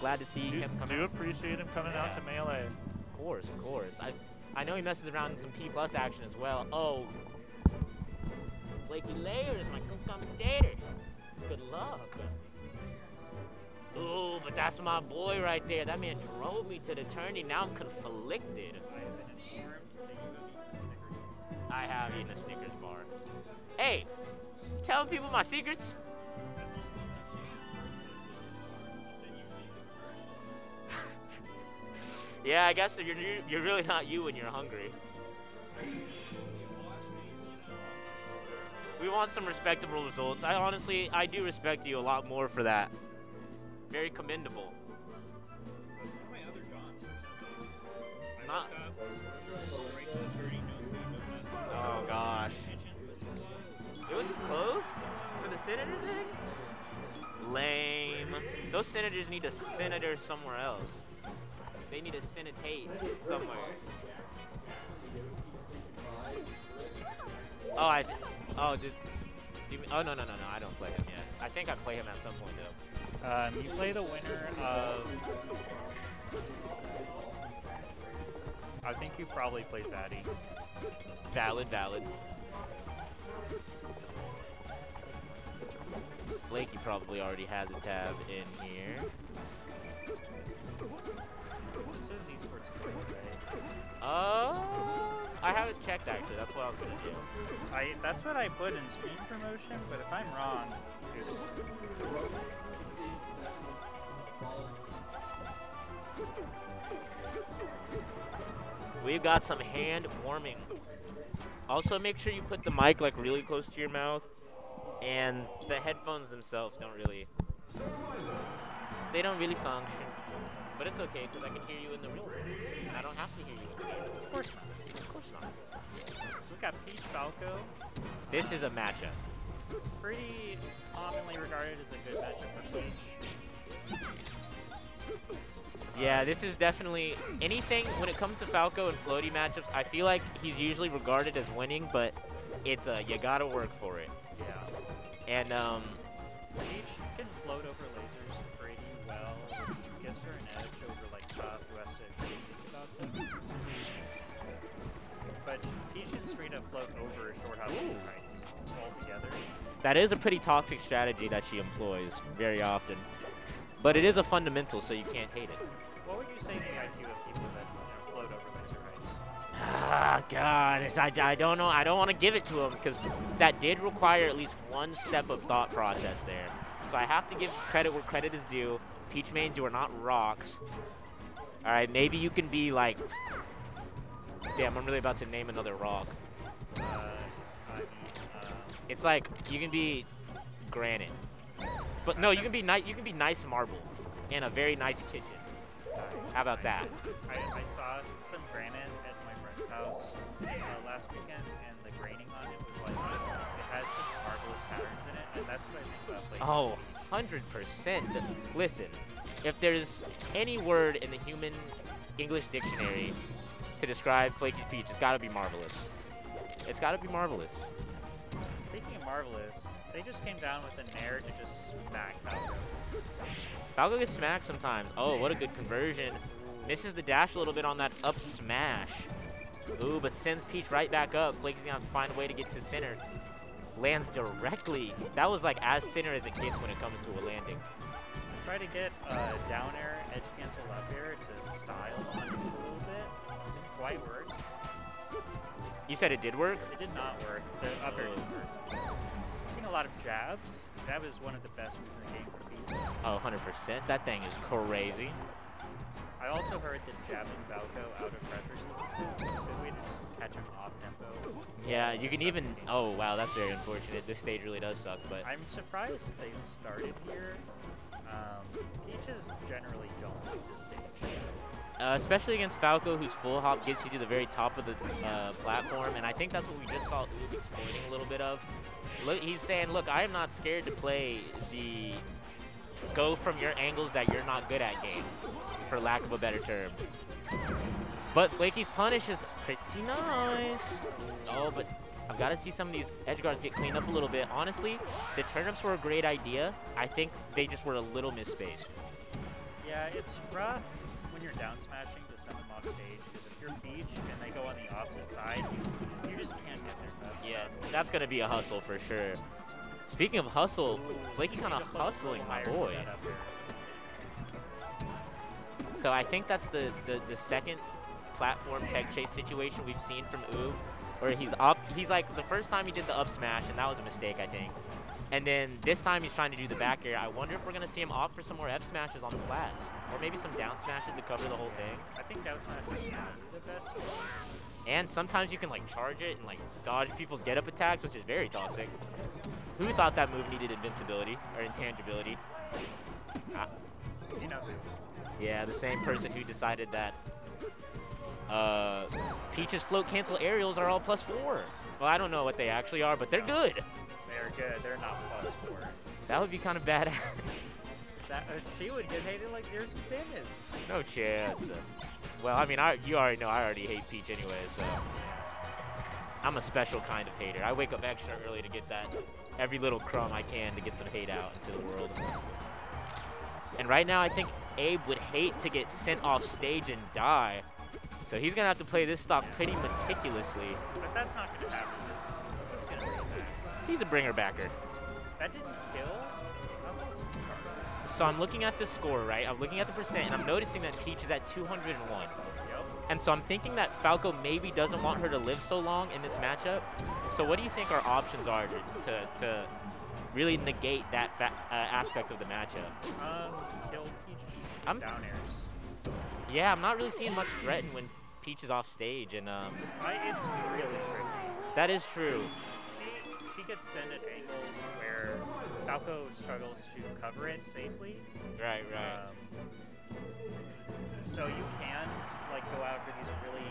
Glad to see Do, him come do out. appreciate him coming out to melee. Of course, of course. I, I know he messes around in some P plus action as well. Oh, Flaky Layers, my co-commentator. Good luck. Ooh, but that's my boy right there. That man drove me to the tourney. Now I'm conflicted. I have eaten a Snickers bar. Hey, telling people my secrets? Yeah, I guess you're, you're really not you when you're hungry. We want some respectable results. I honestly, I do respect you a lot more for that. Very commendable. Not- woke up, right to the 30, no food, no nothing. Oh gosh. It was just closed for the senator thing? Lame. Those senators need to senator somewhere else. They need to senatate somewhere. Oh, I. Oh, this. you Oh no no no no! I don't play him yet. I think I play him at some point though. Um, you play the winner of. I think you probably play Zaddy. Valid, valid. Flaky probably already has a tab in here. Uh, I haven't checked actually. That's what I was gonna do. I that's what I put in stream promotion, but if I'm wrong, oops. We've got some hand warming. Also, make sure you put the mic like really close to your mouth, and the headphones themselves don't really. They don't really function, but it's okay because I can hear you in the real world. And I don't have to hear you in the game. Of course not. Of course not. So we got Peach Falco, This is a matchup. pretty commonly regarded as a good matchup for Peach. Yeah, this is definitely anything when it comes to Falco and floaty matchups. I feel like he's usually regarded as winning, but it's a you gotta work for it. Yeah. And um, that is a pretty toxic strategy that she employs very often. But it is a fundamental, so you can't hate it. What would you say is the IQ of people that float over laser kites? Ah, God, I, I don't know. I don't want to give it to him because that did require at least one step of thought process there. So I have to give credit where credit is due. Peach mains, you are not rocks. All right, maybe you can be like. Damn, I'm really about to name another rock. Uh, It's like you can be granite, but no, you can be nice. You can be nice marble in a very nice kitchen. How about that? I, I saw some granite at my friend's house uh, last weekend, and the graining on it was like it had such marvelous patterns in it, and that's what I think about Flaky Oh, 100%. Listen, if there's any word in the human English dictionary to describe Flaky Peach, it's got to be marvelous. It's got to be marvelous. Speaking of marvelous, they just came down with a nair to just smack Falco. Falco gets smacked sometimes. Oh, what a good conversion. Misses the dash a little bit on that up smash. Ooh, but sends Peach right back up. Flaky's gonna have to find a way to get to center. Lands directly. That was like as center as it gets when it comes to a landing. Try to get uh, down air, edge cancel up air to style on a little bit. Didn't quite work. You said it did work? It did not work. The up air didn't work. I've seen a lot of jabs. Jab is one of the best moves in the game for Peach. Oh, 100%. That thing is crazy. I also heard that jabbing Falco out of pressure sequences is a good way to just catch him off tempo. Yeah, you can even. Oh, wow, that's very unfortunate. This stage really does suck, but. I'm surprised they started here. Um, Peaches generally don't like this stage. Uh, especially against Falco, whose full hop gets you to the very top of the uh, platform, and I think that's what we just saw Ube exploiting a little bit of. Look, he's saying, "Look, I am not scared to play the go from your angles that you're not good at game, for lack of a better term." But Flaky's punish is pretty nice. Oh, but I've got to see some of these edge guards get cleaned up a little bit. Honestly, the turnips were a great idea. I think they just were a little misspaced. Yeah, it's rough when you're down smashing to send them off stage because if you're Peach and they go on the opposite side, you, you just can't get there fast Yeah, enough. that's gonna be a hustle for sure. Speaking of hustle, Flaky You kind of to hustling my boy. get that up there. So I think that's the, the, the second platform tech chase situation we've seen from Ube, where he's up. He's like the first time he did the up smash, and that was a mistake, I think. And then this time he's trying to do the back air. I wonder if we're gonna see him opt for some more F smashes on the flats, or maybe some down smashes to cover the whole thing. I think down smash is not the best choice. And sometimes you can like charge it and like dodge people's get up attacks, which is very toxic. Who thought that move needed invincibility or intangibility? Ah, You know, Yeah, the same person who decided that uh, Peach's float cancel aerials are all plus four. Well, I don't know what they actually are, but they're good. They're good. They're not plus four. That would be kind of badass. That uh, she would get hated like Zero Sum Samus. no chance. Well, I mean, I, you already know I already hate Peach anyway, so I'm a special kind of hater. I wake up extra early to get that every little crumb I can to get some hate out into the world. And right now, I think Ube would hate to get sent off stage and die. So he's gonna have to play this stock pretty meticulously. But that's not going to happen. He's a bringer backer. That didn't kill. So I'm looking at the score, right? I'm looking at the percent, and I'm noticing that Peach is at 201. Yep. And so I'm thinking that Falco maybe doesn't want her to live so long in this matchup. So what do you think our options are to, to, to really negate that fa uh, aspect of the matchup? Um, kill Peach. I'm- down airs. Yeah, I'm not really seeing much threatened when Peach is off stage, and um, I, it's really tricky. that is true. Gets sent at angles where Falco struggles to cover it safely. Right, right. Um, so you can like go out for these really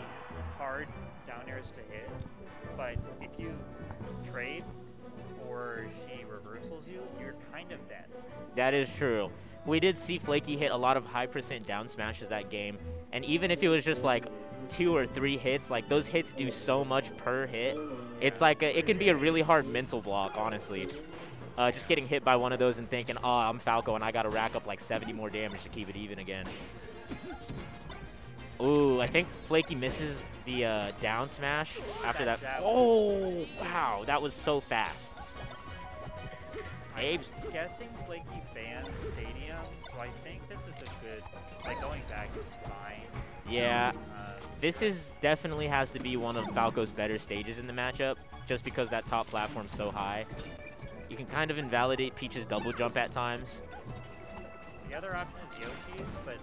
hard down airs to hit, but if you trade or she reversals you, you're kind of dead. That is true. We did see Flaky hit a lot of high percent down smashes that game, and even if it was just like two or three hits, like those hits do so much per hit. It's like a, it can be a really hard mental block, honestly. Uh, just getting hit by one of those and thinking, oh, I'm Falco and I got to rack up like 70 more damage to keep it even again. Ooh, I think Flaky misses the uh, down smash after that. That Oh, wow, that was so fast. Ube, I'm guessing Flaky banned Stadium, so I think this is a good, like going back is fine. yeah, Uh, This is definitely has to be one of Falco's better stages in the matchup, just because that top platform's so high. You can kind of invalidate Peach's double jump at times. the other option is Yoshi's, but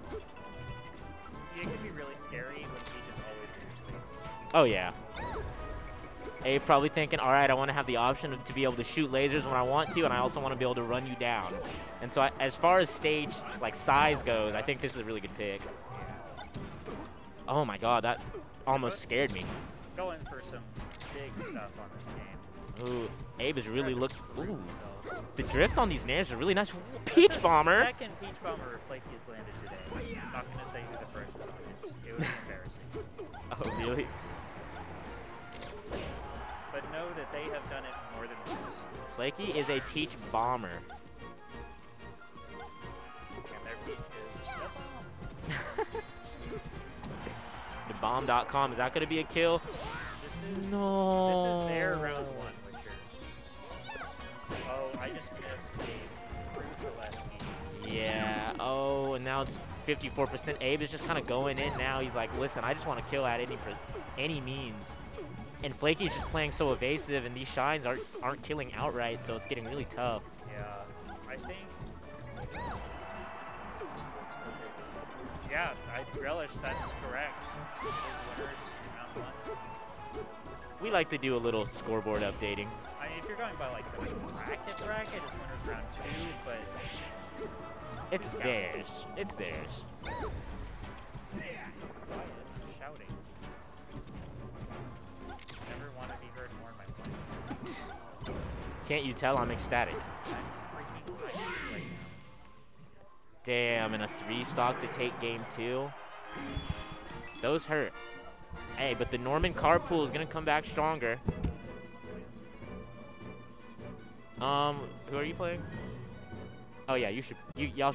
it can be really scary when Peach is always in your space. Oh yeah. Ube probably thinking, all right, I want to have the option to be able to shoot lasers when I want to, and I also want to be able to run you down. And so I, as far as stage like size goes, I think this is a really good pick. Oh my god, that almost scared me. Going for some big stuff on this game. Ooh, Ube is really look. Ooh, the drift on these nairs are really nice. Peach the bomber. Second Peach Bomber Flaky has landed today. I'm not going to say who the first was on. It's, it was embarrassing. Oh really? They have done it more than once. Flaky is a peach bomber. And their Peach is the bomb. Thebomb.com, is that going to be a kill? This is No. This is their round one, Witcher. Oh, I just missed a SD. Yeah. Oh, and now it's 54%. Ube is just kind of going in now. He's like, listen, I just want to kill at any any means. And Flaky's just playing so evasive, and these shines aren't aren't killing outright, so it's getting really tough. Yeah, I think. Yeah, I relish. That's correct. It is winners round one. We like to do a little scoreboard updating. I mean, if you're going by like the bracket bracket, it's winners round two, but It's theirs. It's theirs. so quiet, shouting. Can't you tell I'm ecstatic? Damn, and a three stock to take game two. Those hurt. Hey, but the Norman carpool is gonna come back stronger. Um, who are you playing? Oh yeah, you should. You y'all